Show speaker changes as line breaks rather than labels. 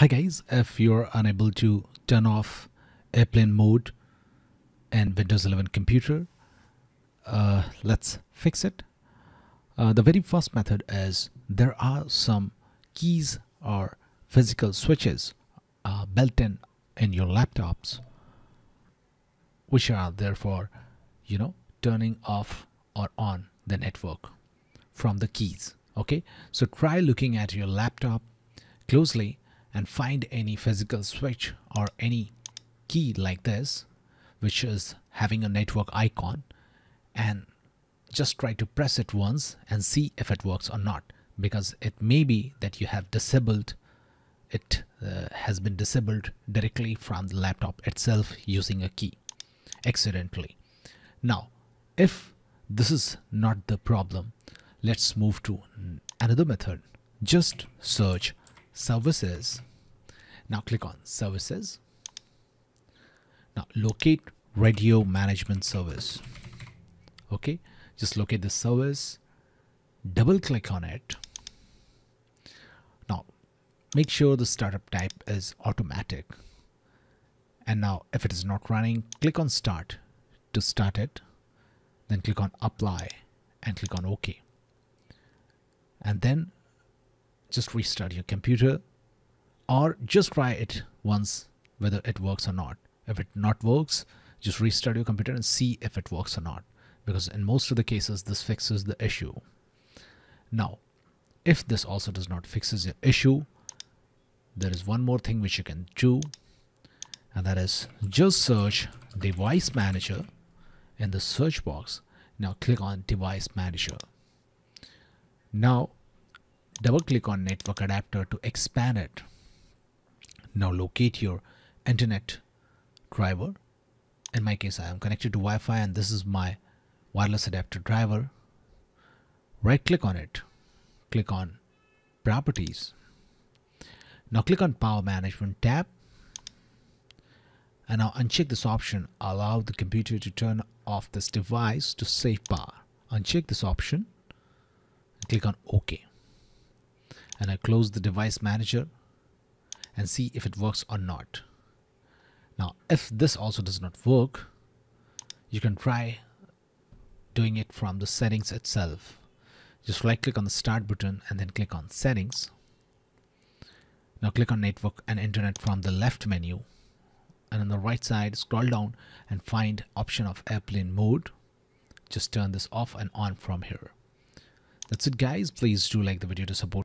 Hi guys, if you're unable to turn off airplane mode in Windows 11 computer, uh, let's fix it. Uh, the very first method is there are some keys or physical switches uh, built in in your laptops which are therefore you know turning off or on the network from the keys. Okay? So try looking at your laptop closely and find any physical switch or any key like this which is having a network icon and just try to press it once and see if it works or not. Because it may be that you have disabled it uh, has been disabled directly from the laptop itself using a key accidentally. Now if this is not the problem let's move to another method. Just search services. Now click on services. Now locate radio management service. Okay just locate the service double click on it. Now make sure the startup type is automatic. And now if it is not running click on start to start it. Then click on apply and click on OK and then just restart your computer or just try it once whether it works or not. If it not works just restart your computer and see if it works or not because in most of the cases this fixes the issue. Now if this also does not fixes your issue there is one more thing which you can do and that is just search device manager in the search box. Now click on device manager. Now double click on network adapter to expand it. Now locate your internet driver. In my case I am connected to Wi-Fi and this is my wireless adapter driver. Right click on it. Click on properties. Now click on power management tab. And now uncheck this option. Allow the computer to turn off this device to save power uncheck this option. Click on OK and I close the device manager and see if it works or not. Now if this also does not work you can try doing it from the settings itself. Just right click on the start button and then click on settings. Now click on network and internet from the left menu. And on the right side scroll down and find option of airplane mode. Just turn this off and on from here. That's it guys. Please do like the video to support